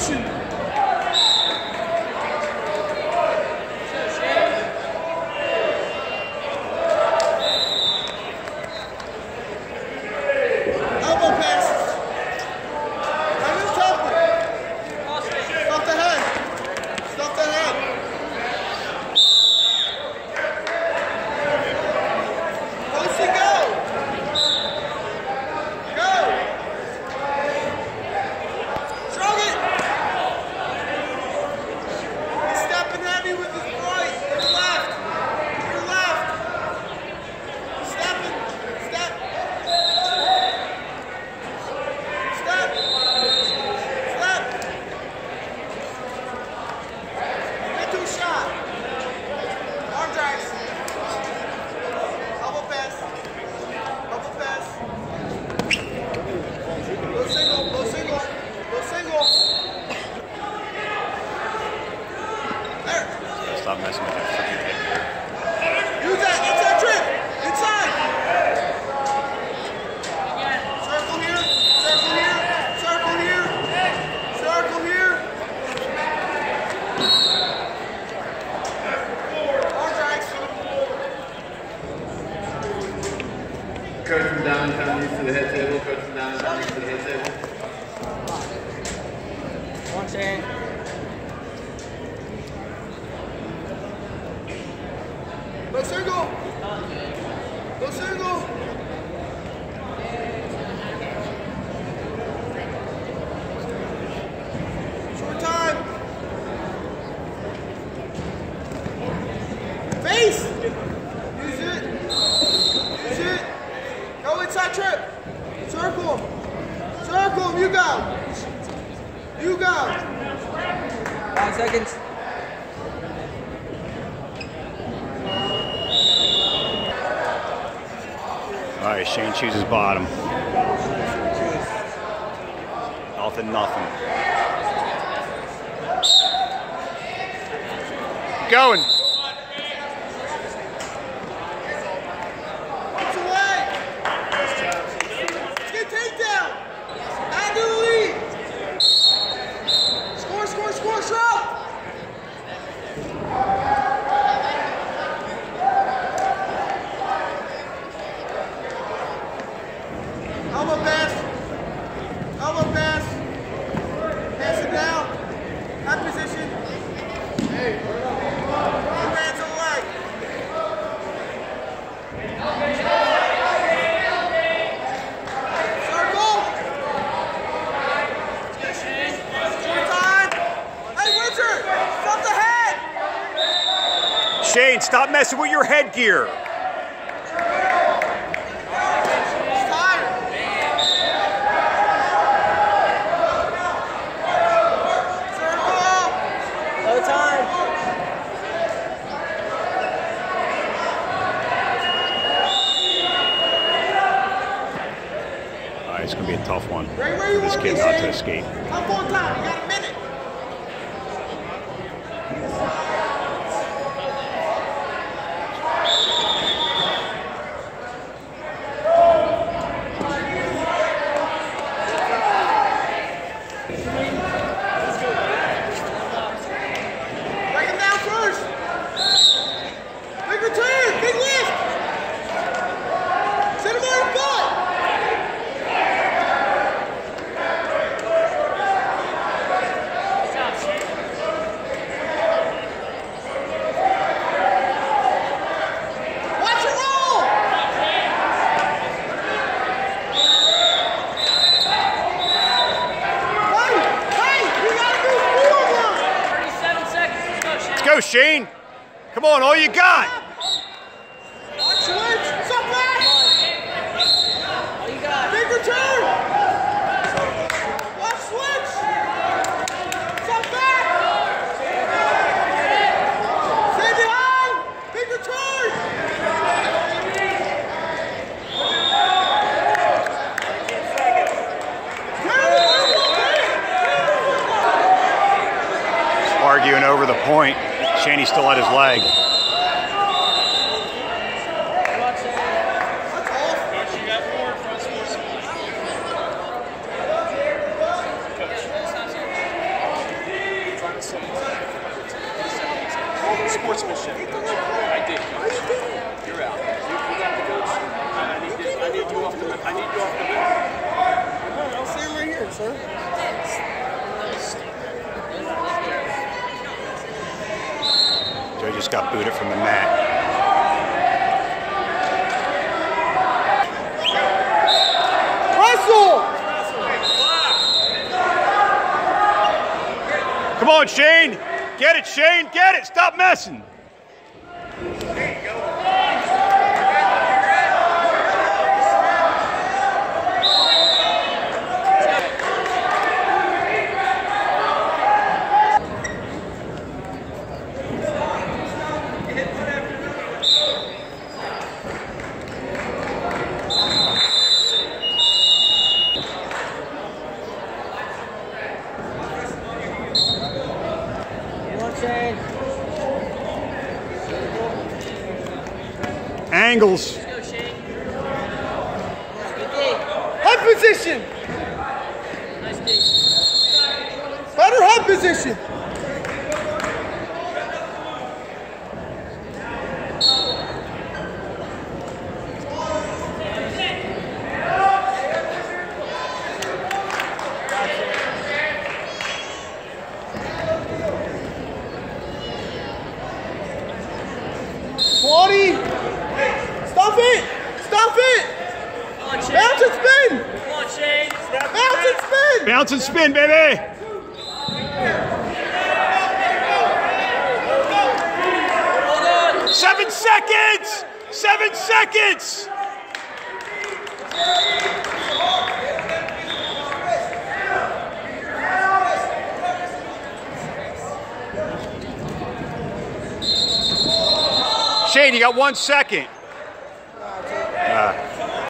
去 to the head table. Coach from downtown needs to the head table. One Shane. Go single. Go single. Short time. Face. Use it. Use it. Go inside trip. Circle him. Circle him. You go. You go. Five seconds. All right, Shane chooses bottom. Nothing, nothing. Going. Elbow pass. Elbow pass. Pass it down. That position. Two hands. Hey, stop the head. Shane, stop messing with your headgear. He's tired. Circle. No time. It's gonna be a tough one. You This to kid not to escape. Up on time. You got a minute. Break him down first. Big return. Big lift. Sit him on your butt. Watch it roll! Hey, hey, you gotta move forward! 37 seconds. Let's go, Shane. Come on, all you got. Watch switch! Stop back! All you got. Big return! Arguing over the point. Shaney still at his leg. Sportsmanship. I need you off the I need you off the bench. I'll see him right here, sir. Just got booted from the mat. Wrestle! Come on, Shane. Get it, Shane. Get it. Stop messing. Angles. Head position! Nice Better head position! Twenty. Stop it! Stop it! Come on, Shane. Bounce and spin! Come on, Shane. Bounce and spin! Bounce and spin, baby. Seven seconds. Seven seconds. Shane, you got one second.